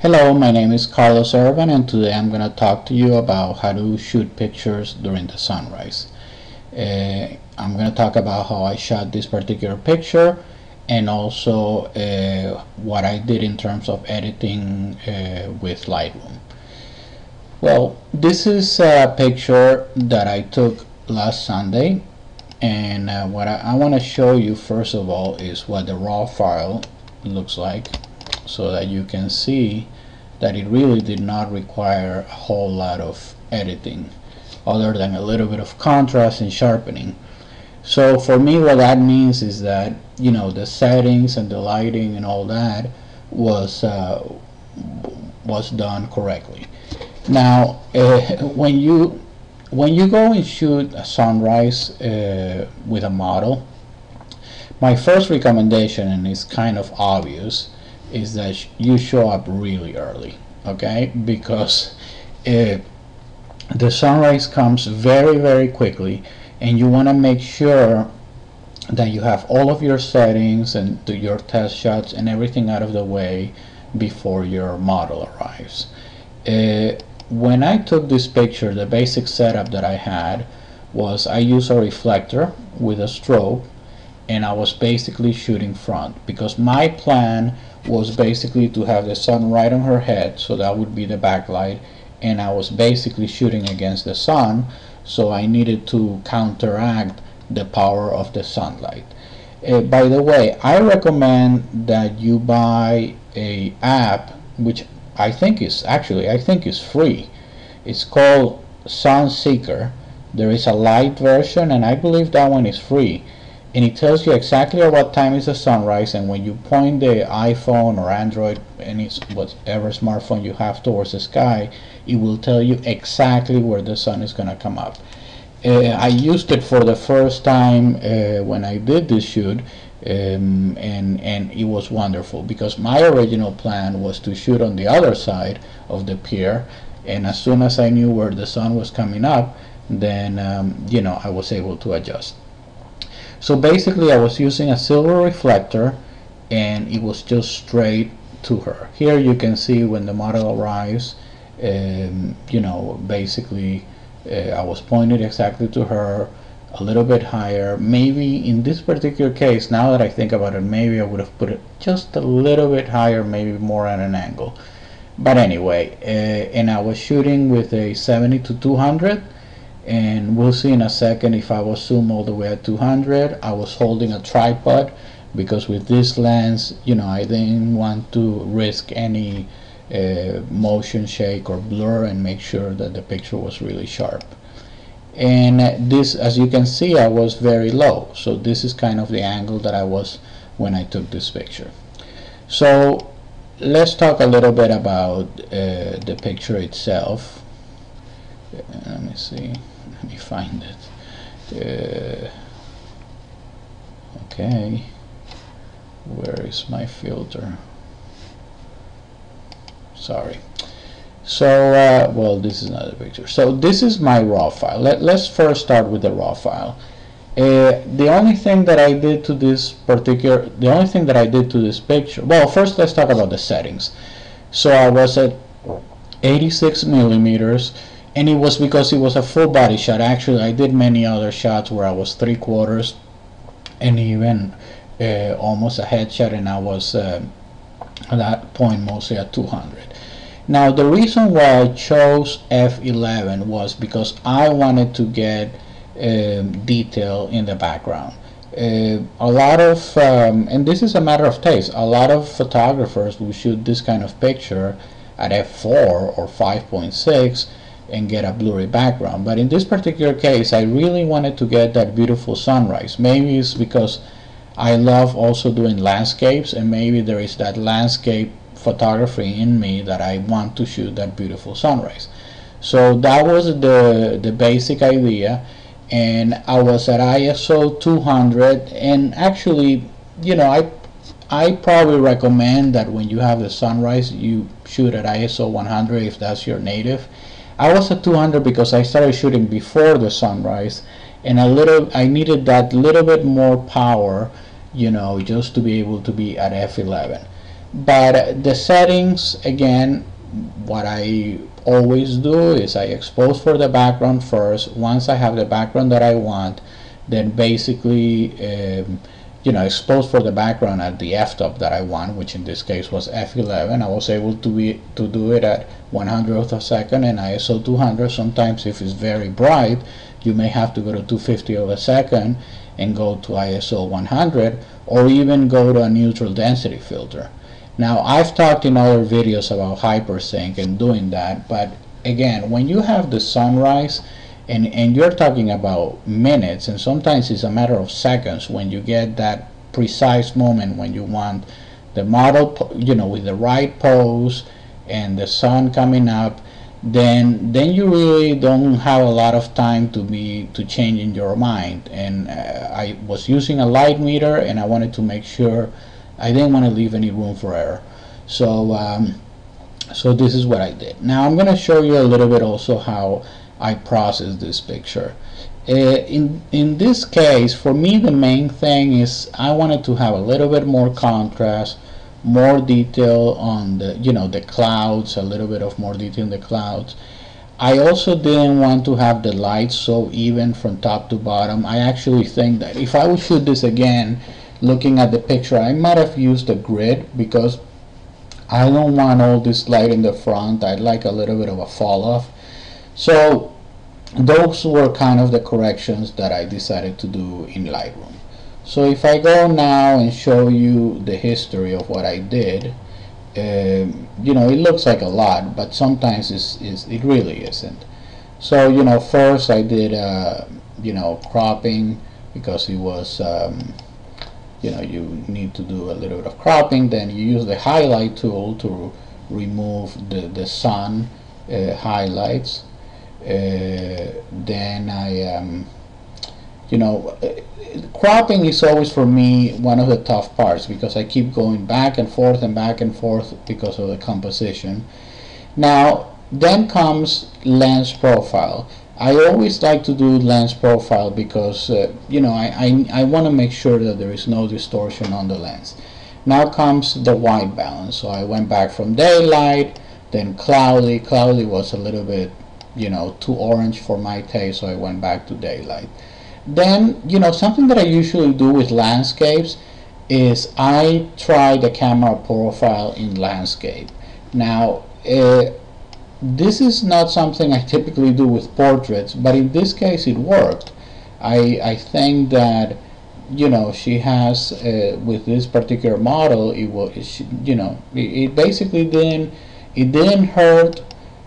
Hello, my name is Carlos Erban and today I'm going to talk to you about how to shoot pictures during the sunrise. Uh, I'm going to talk about how I shot this particular picture and also uh, what I did in terms of editing uh, with Lightroom. Well, this is a picture that I took last Sunday and uh, what I, I want to show you first of all is what the raw file looks like so that you can see that it really did not require a whole lot of editing other than a little bit of contrast and sharpening. So for me what that means is that you know the settings and the lighting and all that was uh, was done correctly. Now uh, when you when you go and shoot a sunrise uh, with a model my first recommendation and it's kind of obvious is that you show up really early okay? Because the sunrise comes very very quickly and you want to make sure that you have all of your settings and your test shots and everything out of the way before your model arrives. Uh, when I took this picture the basic setup that I had was I used a reflector with a strobe and I was basically shooting front because my plan was basically to have the sun right on her head so that would be the backlight and I was basically shooting against the sun so I needed to counteract the power of the sunlight. Uh, by the way I recommend that you buy a app which I think is actually I think is free. It's called Sunseeker. There is a light version and I believe that one is free and it tells you exactly at what time is the sunrise and when you point the iPhone or Android any whatever smartphone you have towards the sky it will tell you exactly where the sun is going to come up. Uh, I used it for the first time uh, when I did this shoot um, and and it was wonderful because my original plan was to shoot on the other side of the pier and as soon as I knew where the sun was coming up then um, you know I was able to adjust so basically I was using a silver reflector and it was just straight to her. Here you can see when the model arrives um, you know basically uh, I was pointed exactly to her a little bit higher. Maybe in this particular case now that I think about it maybe I would have put it just a little bit higher maybe more at an angle. But anyway uh, and I was shooting with a 70 to 200 and we'll see in a second if I was zoom all the way at 200 I was holding a tripod because with this lens you know I didn't want to risk any uh, motion shake or blur and make sure that the picture was really sharp. And this as you can see I was very low. So this is kind of the angle that I was when I took this picture. So let's talk a little bit about uh, the picture itself. Let me see let me find it. Uh, okay. Where is my filter? Sorry. So uh, well this is another picture. So this is my raw file. Let, let's first start with the raw file. Uh, the only thing that I did to this particular the only thing that I did to this picture well first let's talk about the settings. So I was at 86 millimeters and it was because it was a full body shot. Actually I did many other shots where I was three quarters and even uh, almost a headshot and I was uh, at that point mostly at 200 now the reason why I chose f11 was because I wanted to get um, detail in the background. Uh, a lot of um, and this is a matter of taste. A lot of photographers will shoot this kind of picture at f4 or 5.6 and get a blurry background. But in this particular case I really wanted to get that beautiful sunrise. Maybe it's because I love also doing landscapes and maybe there is that landscape photography in me that I want to shoot that beautiful sunrise. So that was the the basic idea and I was at ISO 200 and actually you know I I probably recommend that when you have the sunrise you shoot at ISO 100 if that's your native I was at 200 because I started shooting before the sunrise and a little I needed that little bit more power you know just to be able to be at f11 but the settings again what I always do is I expose for the background first. Once I have the background that I want then basically um, you know expose for the background at the f-stop that I want which in this case was f11 I was able to be to do it at 100th of a second and ISO 200 sometimes if it's very bright you may have to go to 250 of a second and go to ISO 100 or even go to a neutral density filter. Now I've talked in other videos about hypersync and doing that but again when you have the sunrise and, and you're talking about minutes and sometimes it's a matter of seconds when you get that precise moment when you want the model you know with the right pose and the sun coming up then then you really don't have a lot of time to be to change in your mind. And uh, I was using a light meter and I wanted to make sure I didn't want to leave any room for error. So um, so this is what I did. Now I'm gonna show you a little bit also how I process this picture. Uh, in in this case for me the main thing is I wanted to have a little bit more contrast more detail on the you know the clouds a little bit of more detail in the clouds. I also didn't want to have the lights so even from top to bottom. I actually think that if I would shoot this again looking at the picture I might have used a grid because I don't want all this light in the front. I'd like a little bit of a fall off so those were kind of the corrections that I decided to do in Lightroom so if I go now and show you the history of what I did, um, you know, it looks like a lot, but sometimes it's, it's, it really isn't. So, you know, first I did, uh, you know, cropping because it was, um, you know, you need to do a little bit of cropping. Then you use the highlight tool to remove the, the sun uh, highlights. Uh, then I, um, you know, cropping is always for me one of the tough parts because I keep going back and forth and back and forth because of the composition. Now, then comes lens profile. I always like to do lens profile because, uh, you know, I, I, I want to make sure that there is no distortion on the lens. Now comes the white balance. So I went back from daylight, then cloudy. Cloudy was a little bit, you know, too orange for my taste, so I went back to daylight. Then you know something that I usually do with landscapes is I try the camera profile in landscape. Now uh, this is not something I typically do with portraits but in this case it worked. I, I think that you know she has uh, with this particular model it was you know it, it basically didn't it didn't hurt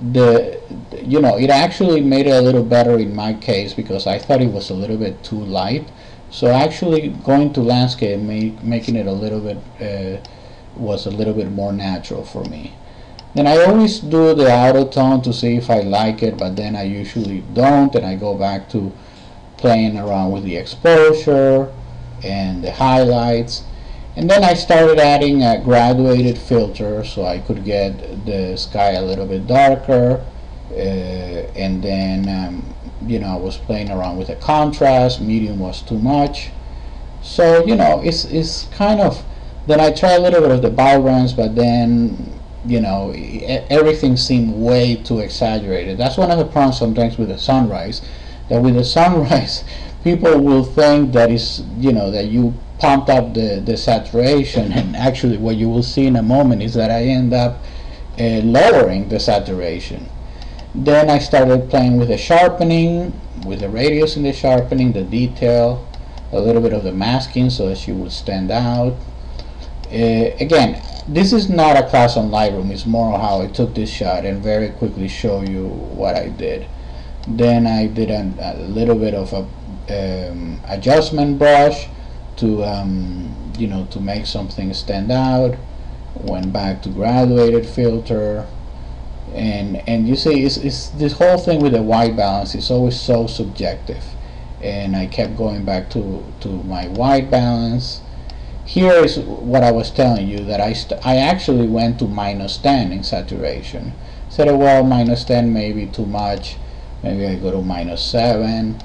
the you know it actually made it a little better in my case because I thought it was a little bit too light. So actually going to landscape make, making it a little bit uh, was a little bit more natural for me. Then I always do the auto tone to see if I like it but then I usually don't and I go back to playing around with the exposure and the highlights and then I started adding a graduated filter so I could get the sky a little bit darker. Uh, and then um, you know I was playing around with the contrast. Medium was too much. So you know it's, it's kind of then I tried a little bit of the vibrance but then you know everything seemed way too exaggerated. That's one of the problems sometimes with the sunrise that with the sunrise people will think that is you know that you pumped up the, the saturation and actually what you will see in a moment is that I end up uh, lowering the saturation. Then I started playing with the sharpening, with the radius in the sharpening, the detail, a little bit of the masking so that she would stand out. Uh, again, this is not a class on Lightroom, it's more how I took this shot and very quickly show you what I did. Then I did a, a little bit of a um, adjustment brush to um, you know to make something stand out went back to graduated filter and and you see it's, it's this whole thing with the white balance is always so subjective and I kept going back to to my white balance. Here is what I was telling you that I I actually went to minus 10 in saturation. Said well minus 10 may be too much. Maybe I go to minus 7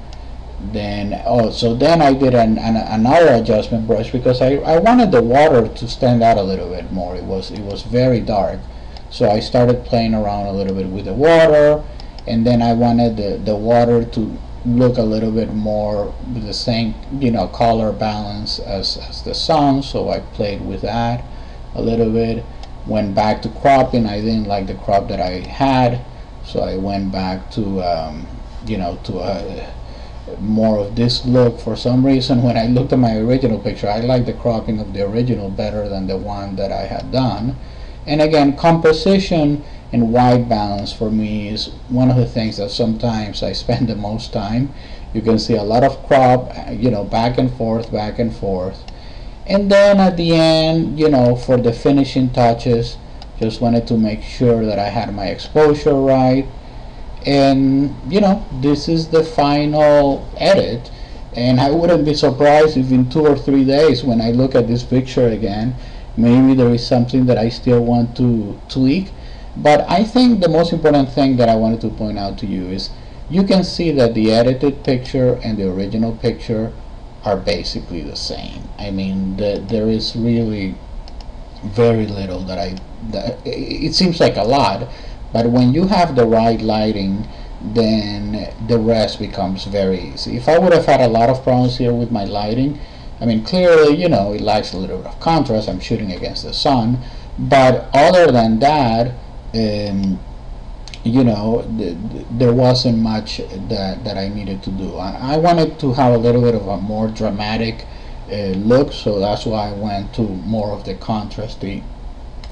then oh so then I did an, an another adjustment brush because I, I wanted the water to stand out a little bit more. It was it was very dark. So I started playing around a little bit with the water and then I wanted the, the water to look a little bit more with the same you know color balance as, as the sun. So I played with that a little bit went back to cropping. I didn't like the crop that I had so I went back to um, you know to a more of this look. For some reason when I looked at my original picture I like the cropping of the original better than the one that I had done. And again composition and white balance for me is one of the things that sometimes I spend the most time. You can see a lot of crop you know back and forth back and forth. And then at the end you know for the finishing touches just wanted to make sure that I had my exposure right and you know this is the final edit. And I wouldn't be surprised if in two or three days when I look at this picture again maybe there is something that I still want to tweak. But I think the most important thing that I wanted to point out to you is you can see that the edited picture and the original picture are basically the same. I mean the, there is really very little that I that, it seems like a lot but when you have the right lighting then the rest becomes very easy. If I would have had a lot of problems here with my lighting I mean clearly you know it lacks a little bit of contrast. I'm shooting against the sun. But other than that um, you know th th there wasn't much that, that I needed to do. I, I, wanted to have a little bit of a more dramatic uh, look. So that's why I went to more of the contrasty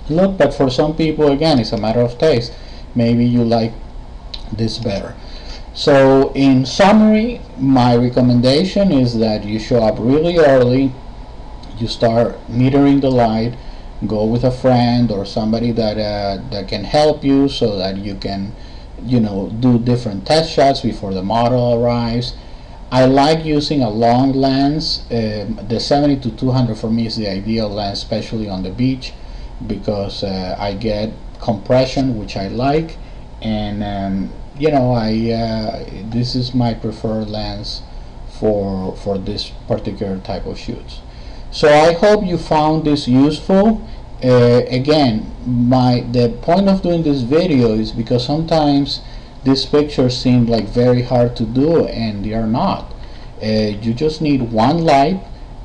look. But for some people again it's a matter of taste maybe you like this better. So in summary my recommendation is that you show up really early you start metering the light go with a friend or somebody that uh, that can help you so that you can you know do different test shots before the model arrives. I like using a long lens um, the 70 to 200 for me is the ideal lens especially on the beach because uh, I get compression which I like and um, you know I uh, this is my preferred lens for for this particular type of shoots. So I hope you found this useful. Uh, again my the point of doing this video is because sometimes these pictures seem like very hard to do and they are not. Uh, you just need one light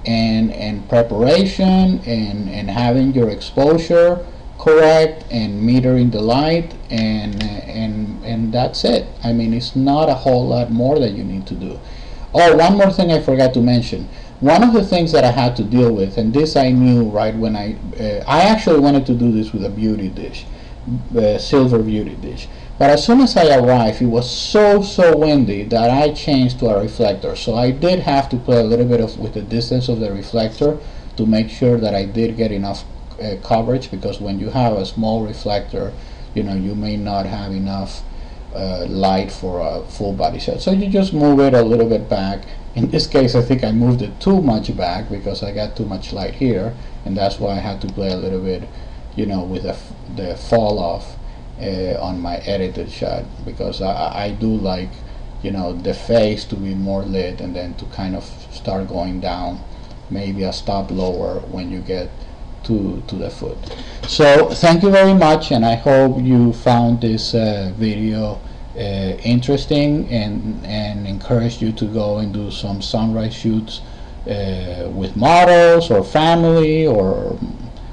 and and preparation and and having your exposure correct and metering the light and and and that's it. I mean it's not a whole lot more that you need to do. Oh one more thing I forgot to mention. One of the things that I had to deal with and this I knew right when I uh, I actually wanted to do this with a beauty dish uh, silver beauty dish. But as soon as I arrived it was so so windy that I changed to a reflector. So I did have to play a little bit of with the distance of the reflector to make sure that I did get enough uh, coverage because when you have a small reflector you know you may not have enough uh, light for a full body shot so you just move it a little bit back. In this case I think I moved it too much back because I got too much light here and that's why I had to play a little bit you know with the, the fall off uh, on my edited shot because I, I do like you know the face to be more lit and then to kind of start going down maybe a stop lower when you get to, to the foot. So thank you very much and I hope you found this uh, video uh, interesting and, and encouraged you to go and do some sunrise shoots uh, with models or family or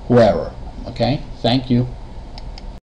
whoever. Okay, thank you.